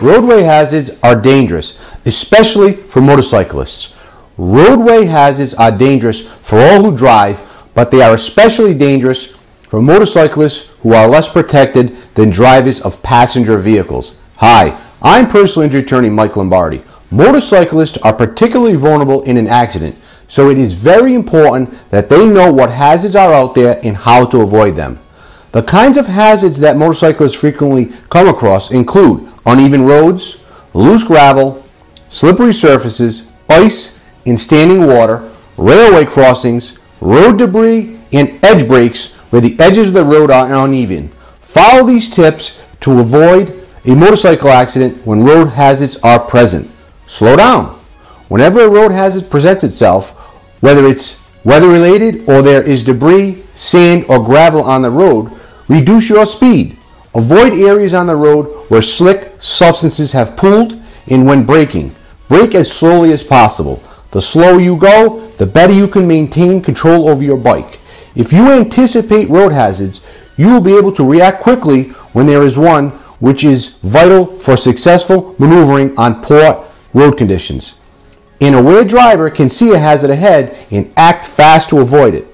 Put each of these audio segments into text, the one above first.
Roadway hazards are dangerous, especially for motorcyclists. Roadway hazards are dangerous for all who drive, but they are especially dangerous for motorcyclists who are less protected than drivers of passenger vehicles. Hi, I'm personal injury attorney Mike Lombardi. Motorcyclists are particularly vulnerable in an accident, so it is very important that they know what hazards are out there and how to avoid them. The kinds of hazards that motorcyclists frequently come across include uneven roads, loose gravel, slippery surfaces, ice and standing water, railway crossings, road debris, and edge breaks where the edges of the road are uneven. Follow these tips to avoid a motorcycle accident when road hazards are present. Slow down. Whenever a road hazard presents itself, whether it's weather related or there is debris, sand, or gravel on the road, reduce your speed. Avoid areas on the road where slick substances have pooled and when braking. Brake as slowly as possible. The slower you go, the better you can maintain control over your bike. If you anticipate road hazards, you will be able to react quickly when there is one, which is vital for successful maneuvering on poor road conditions. An aware driver can see a hazard ahead and act fast to avoid it.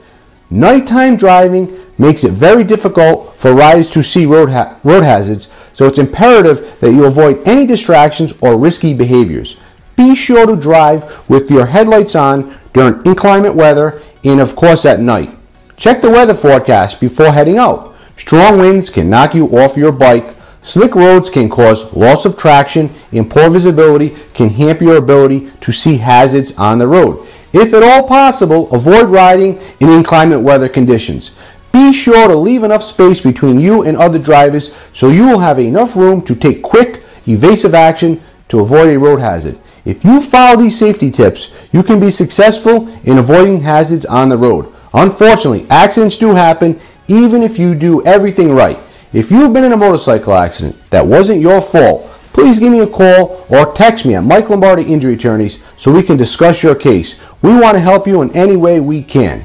Nighttime driving makes it very difficult for riders to see road, ha- road hazards, so it's imperative that you avoid any distractions or risky behaviors. Be sure to drive with your headlights on during inclement weather and, of course, at night. Check the weather forecast before heading out. Strong winds can knock you off your bike. Slick roads can cause loss of traction, and poor visibility can hamper your ability to see hazards on the road. If at all possible, avoid riding in inclement weather conditions. Be sure to leave enough space between you and other drivers so you will have enough room to take quick, evasive action to avoid a road hazard. If you follow these safety tips, you can be successful in avoiding hazards on the road. Unfortunately, accidents do happen even if you do everything right. If you've been in a motorcycle accident that wasn't your fault, please give me a call or text me at Mike Lombardi Injury Attorneys so we can discuss your case. We want to help you in any way we can.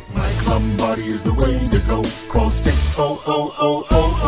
Mike Lombardi is the way